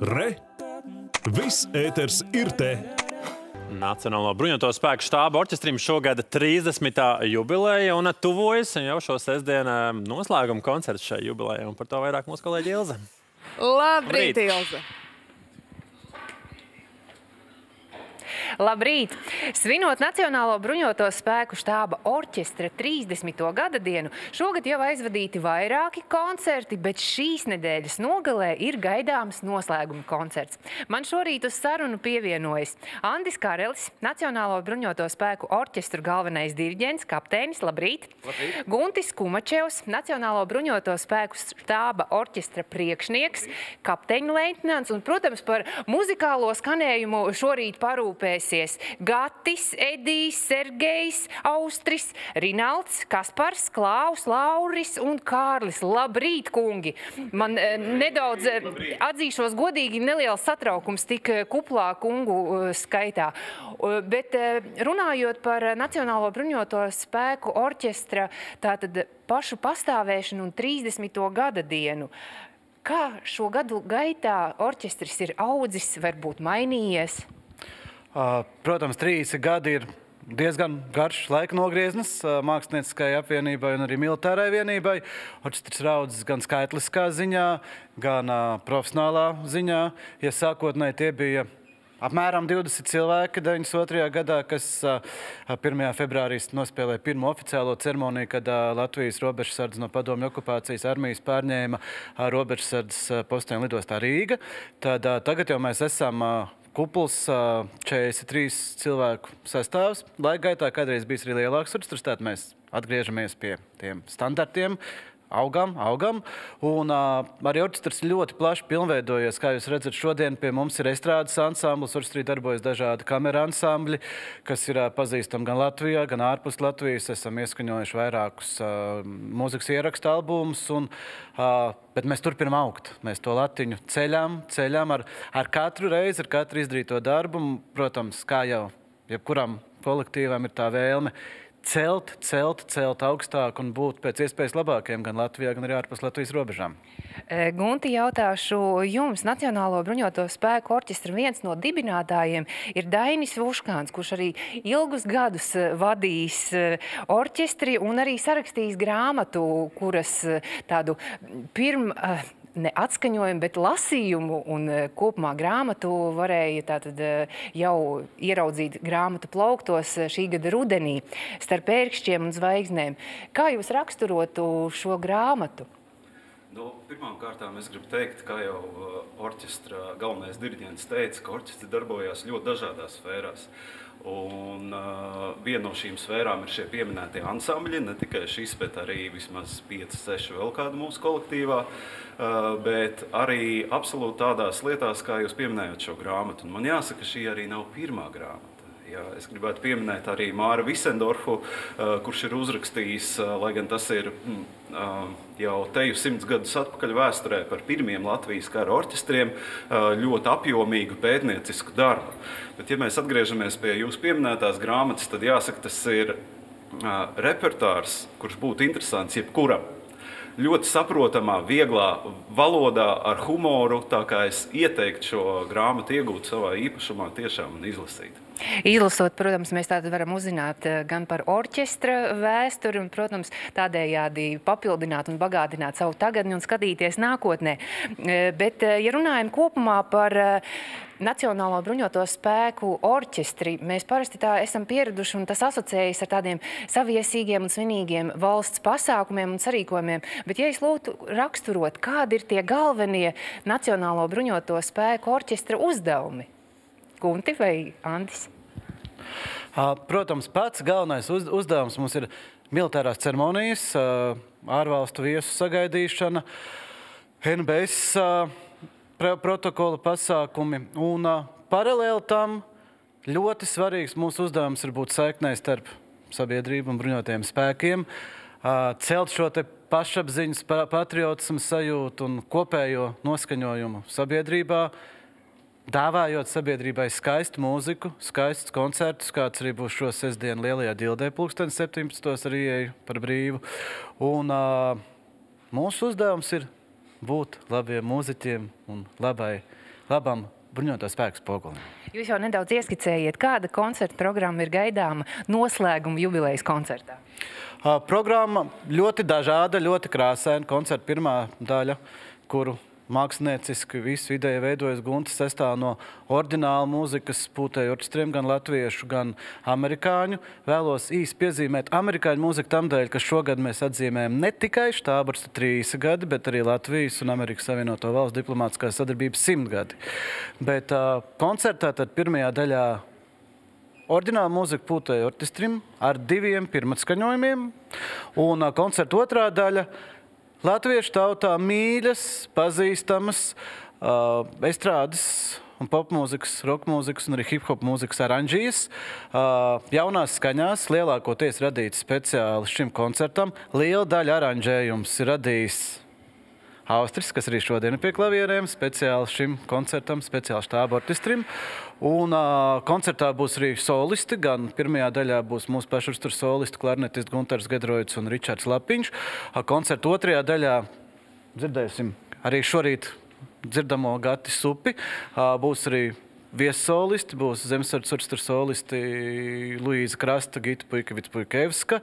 Re! Viss ēters ir te! Nacionālo bruņoto spēku štāba orķestrim šogad 30. jubileja un tuvojas jau šo sestdienu noslēguma koncerts šai jubilejai. Un par to vairāk mūsu kolēģi Ilze. Labrīt, Labrīt. Ilze! Labrīt! Svinot Nacionālo bruņoto spēku štāba orķestra 30. gada dienu, šogad jau aizvadīti vairāki koncerti, bet šīs nedēļas nogalē ir gaidāms noslēguma koncerts. Man šorīt uz sarunu pievienojas Andis Karelis, Nacionālo bruņoto spēku orķestru galvenais diriģents, kapteinis, labrīt! labrīt. Guntis Kumačevs, Nacionālo bruņoto spēku štāba orķestra priekšnieks, kapteiņa leitnants un, protams, par muzikālo skanējumu šorīt parūpēsies Gatis, Edijs, Sergejs, Austris, Rinalds, Kaspars, Klaus, Lauris un Kārlis. Labrīt, kungi! Man eh, nedaudz eh, atzīšos godīgi neliels satraukums tik eh, kuplā kungu skaitā. Bet runājot par Nacionālo bruņoto spēku orķestra tātad pašu pastāvēšanu un 30. gada dienu, kā šo gadu gaitā orķestris ir audzis, varbūt mainījies? Protams, 30 gadi ir diezgan garš laika nogrieznis ā, mākslinieckajai apvienībai un arī militārai vienībai. Orķestris ir audzis gan skaitliskā ziņā, gan profesionālā ziņā. Ja sākotnēji tie bija apmēram 20 cilvēki 92. gadā, kas ā, 1. februārī nospēlēja pirmo oficiālo ceremoniju, kad Latvijas robežsardze no padomju okupācijas armijas pārņēma robežsardzes ā, posteņu lidostā Rīga. Tad tagad jau mēs esam Kupls ā, 43 cilvēku sastāvs. Laika gaitā kādreiz bijis arī lielāks orķestris, tad mēs atgriežamies pie tiem standartiem. Augam, augam. Un uh, arī orķestris ļoti plaši pilnveidojies. Kā jūs redzat, šodien pie mums ir estrādes ansamblis. Orķestrī darbojas dažādi kameru ansambļi, kas ir uh, pazīstami gan Latvijā, gan ārpus Latvijas. Esam ieskaņojuši vairākus uh, mūzikas ierakstu albumus. Un, uh, bet mēs turpinām augt. Mēs to latiņu ceļām, ceļām ar, ar katru reizi, ar katru izdarīto darbu. Protams, kā jau jebkuram kolektīvam ir tā vēlme celt, celt, celt augstāk un būt pēc iespējas labākiem gan Latvijā, gan arī ārpus Latvijas robežām. E, Gunti, jautāšu jums, Nacionālo bruņoto spēku orķestra viens no dibinātājiem ir Dainis Vuškāns, kurš arī ilgus gadus e, vadījis e, orķestri un arī sarakstījis grāmatu, kuras tādu pirm ne atskaņojumu, bet lasījumu un e, kopumā grāmatu varēja tātad e, jau ieraudzīt grāmatu plauktos e, šī gada rudenī starp pērkšķiem un zvaigznēm. Kā jūs raksturotu šo grāmatu? Nu, Pirmkārt, es gribu teikt, ka jau uh, orķestra galvenais diriģents teica, ka orķestris darbojās ļoti dažādās sfērās. Un, uh, viena no šīm sfērām ir šie pieminētie ansambļi, ne tikai šis, bet arī vismaz 5, 6 vēl kāda mūsu kolektīvā. Uh, bet arī absolūti tādās lietās, kā jūs pieminējāt šo grāmatu. Un man jāsaka, šī arī nav pirmā grāmata. Jā, es gribētu pieminēt arī Māru Visendorfu, kurš ir uzrakstījis, lai gan tas ir mm, jau teju simts gadus atpakaļ vēsturē par pirmiem Latvijas kara orķestriem, ļoti apjomīgu pētniecisku darbu. Bet, ja mēs atgriežamies pie jūsu pieminētās grāmatas, tad jāsaka, tas ir repertārs, kurš būtu interesants jebkuram ļoti saprotamā, vieglā valodā, ar humoru. Tā kā es ieteiktu šo grāmatu iegūt savā īpašumā, tiešām izlasīt. Izlasot, protams, mēs tādu varam uzzināt eh, gan par orķestra vēsturi, un, protams, tādējādi papildināt un bagātināt savu tagadni un skatīties nākotnē. Eh, Bet, eh, ja runājam kopumā par Nacionālo bruņoto spēku orķestri, mēs parasti tā esam pieraduši, un tas asociējas ar tādiem saviesīgiem un svinīgiem valsts pasākumiem un sarīkojumiem. Bet, ja es lūgtu raksturot, kādi ir tie galvenie Nacionālo bruņoto spēku orķestra uzdevumi? Gunti vai Andis? Protams, pats galvenais uz, uzdevums mums ir militārās ceremonijas, ārvalstu viesu sagaidīšana, NBS protokola pasākumi. Un paralēli tam ļoti svarīgs mūsu uzdevums ir būt saiknē starp sabiedrību un bruņotajiem spēkiem, celt šo te pašapziņas, pa- patriotismu sajūtu un kopējo noskaņojumu sabiedrībā. Dāvājot sabiedrībai skaistu mūziku, skaistus koncertus, kāds arī būs šo sestdienu lielajā dildē, pulksten 17. arī ieju par brīvu. Un uh, mūsu uzdevums ir būt labiem mūziķiem un labai, labam bruņoto spēku spogulim. Jūs jau nedaudz ieskicējiet, kāda koncerta programma ir gaidāma noslēguma jubilejas koncertā. Uh, Programma ļoti dažāda, ļoti krāsaina. Koncerta pirmā daļa, kuru mākslinieciski visu ideju veidojas Gunte, sastāv no oriģināla mūzikas pūtēju orķestriem, gan latviešu, gan amerikāņu. Vēlos īsi piezīmēt amerikāņu mūziku tam dēļ, ka šogad mēs atzīmējam ne tikai štāborsta 30 gadi, bet arī Latvijas un Amerikas Savienoto Valstu diplomātiskās sadarbības 100 gadi. Bet uh, koncertā tad pirmajā daļā Ordināla mūzika pūtēja orķestrim ar diviem pirmatskaņojumiem, un koncerta otrā daļa - latviešu tautā mīļas, pazīstamas uh, estrādes un popmūzikas, rockmūzikas un arī hip-hop mūzikas oranžijas. Uh, jaunās skaņās lielākoties radīts speciāli šim koncertam. Liela daļa oranžējums ir radījis Austris, kas arī šodien ir pie klavierēm, speciāli šim koncertam, speciāli štāba orķestrim. Un uh, koncertā būs arī solisti. Gan pirmajā daļā būs mūsu pašu uzturu solisti, klarnetists Gunārs Gedroits un Ričards Lapiņš. Uh, koncerta otrajā daļā dzirdēsim arī šorīt dzirdamo Gati Supi. Uh, būs arī viesolisti, būs Zemesardzes orķestra solisti Luīza Krasta, Gita Puikavits Puikevska,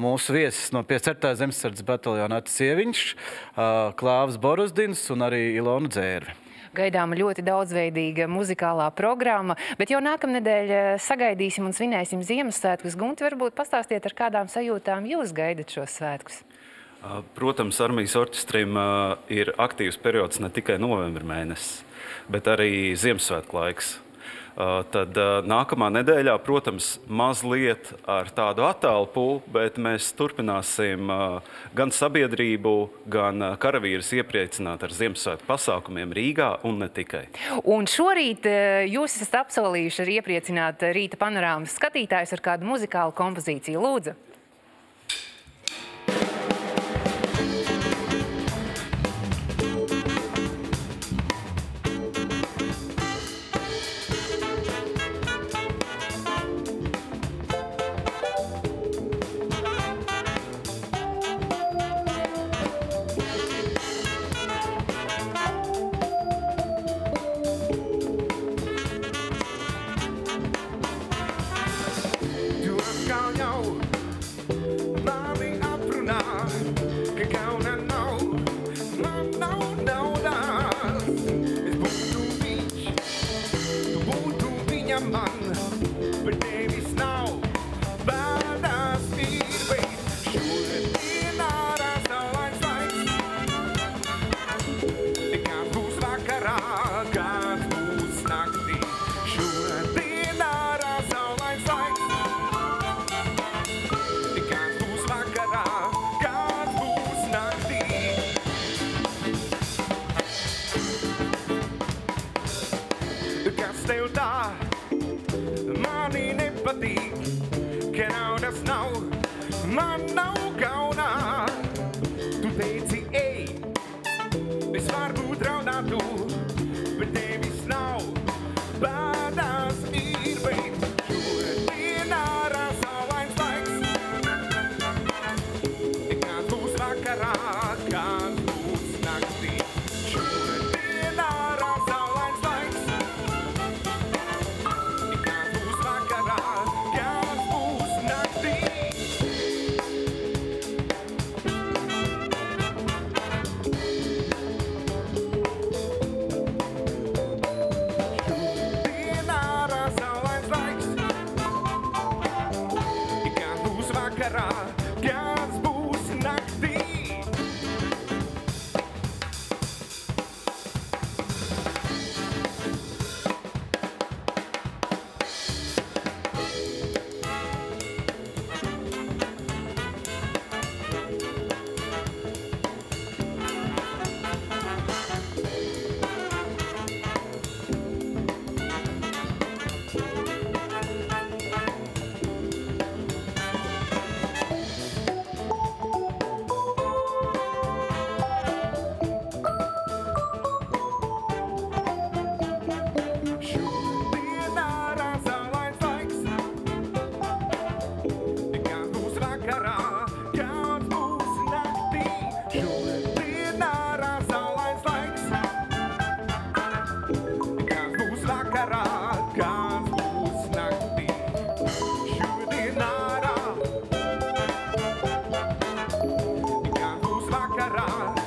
mūsu viesis no 54. Zemesardzes bataljona Atis Sieviņš, uh, Klāvs Borozdins un arī Ilona Dzērve. Gaidāma ļoti daudzveidīga muzikālā programma, bet jau nākamnedēļ sagaidīsim un svinēsim Ziemassvētkus. Gunti, varbūt pastāstiet, ar kādām sajūtām jūs gaidat šos svētkus? Protams, armijas orķestrim ir aktīvs periods ne tikai novembra mēnesis, bet arī Ziemassvētku laiks. Uh, Tad uh, nākamā nedēļā, protams, mazliet ar tādu attālpu, bet mēs turpināsim uh, gan sabiedrību, gan karavīrus iepriecināt ar Ziemassvētku pasākumiem Rīgā un ne tikai. Un šorīt jūs esat apsolījuši arī iepriecināt rīta panorāmas skatītājus ar kādu muzikālu kompozīciju. Lūdzu! Man, bet tevis varbūt raudātu, bet tevis Sarah.